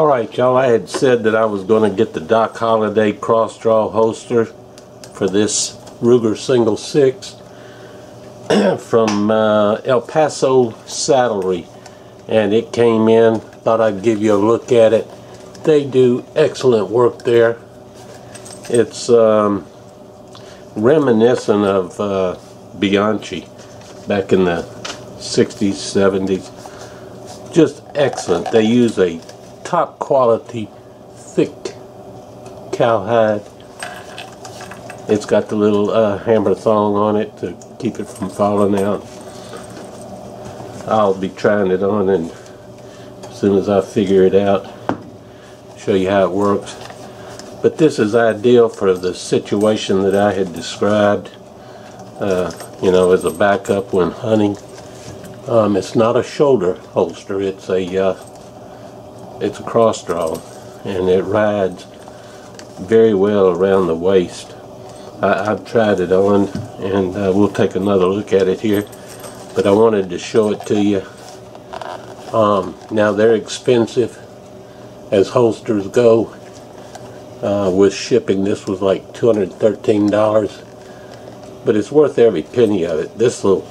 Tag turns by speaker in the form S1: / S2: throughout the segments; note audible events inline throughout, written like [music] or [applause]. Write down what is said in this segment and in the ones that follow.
S1: Alright y'all, I had said that I was going to get the Doc Holliday cross draw holster for this Ruger Single 6 [clears throat] from uh, El Paso Saddlery and it came in, thought I'd give you a look at it. They do excellent work there. It's um, reminiscent of uh, Bianchi back in the 60s, 70s. Just excellent. They use a top quality thick cowhide. It's got the little uh, hammer thong on it to keep it from falling out. I'll be trying it on and as soon as I figure it out show you how it works. But this is ideal for the situation that I had described, uh, you know, as a backup when hunting. Um, it's not a shoulder holster, it's a uh, it's a cross draw and it rides very well around the waist. I, have tried it on and uh, we'll take another look at it here but I wanted to show it to you. Um, now they're expensive as holsters go uh, with shipping this was like $213 but it's worth every penny of it this will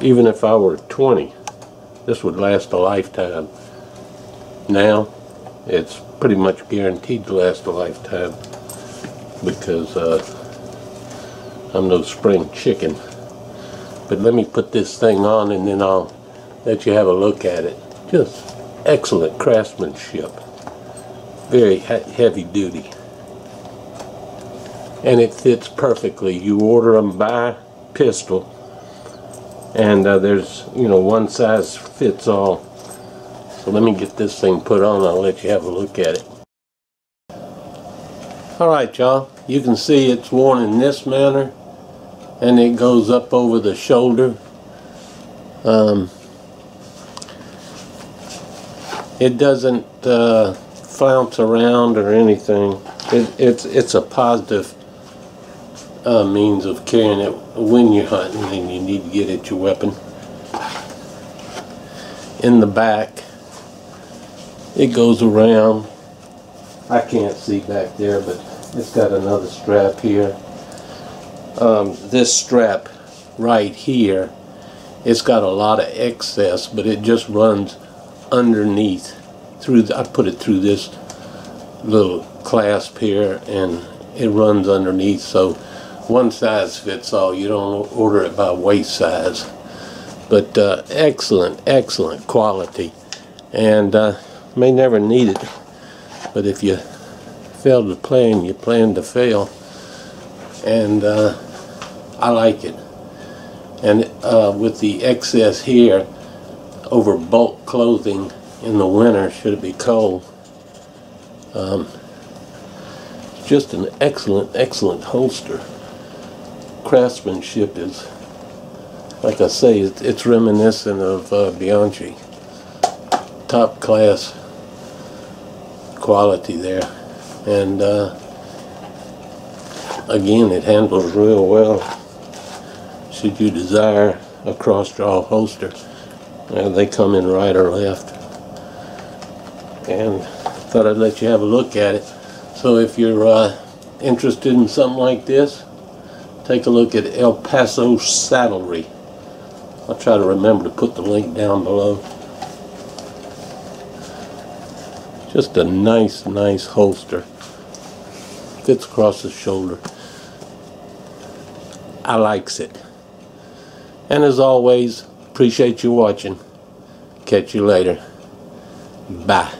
S1: even if I were 20 this would last a lifetime now it's pretty much guaranteed to last a lifetime because uh, I'm no spring chicken. But let me put this thing on and then I'll let you have a look at it. Just excellent craftsmanship. Very he heavy duty. And it fits perfectly. You order them by pistol and uh, there's you know one size fits all so let me get this thing put on I'll let you have a look at it alright y'all you can see it's worn in this manner and it goes up over the shoulder um, it doesn't uh, flounce around or anything. It, it's it's a positive uh, means of carrying it when you're hunting and you need to get at your weapon. In the back, it goes around. I can't see back there, but it's got another strap here. Um, this strap right here, it's got a lot of excess, but it just runs underneath through the, I put it through this little clasp here and it runs underneath so one size fits all you don't order it by waist size but uh, excellent excellent quality and uh, may never need it but if you fail to plan you plan to fail and uh, I like it and uh, with the excess here over bulk clothing in the winter should it be cold. Um, just an excellent, excellent holster. Craftsmanship is, like I say, it's reminiscent of uh, Bianchi. Top class quality there. And uh, again, it handles real well should you desire a cross-draw holster. Uh, they come in right or left and thought I'd let you have a look at it. So if you're uh, interested in something like this, take a look at El Paso Saddlery. I'll try to remember to put the link down below. Just a nice, nice holster. Fits across the shoulder. I likes it. And as always, appreciate you watching. Catch you later. Bye.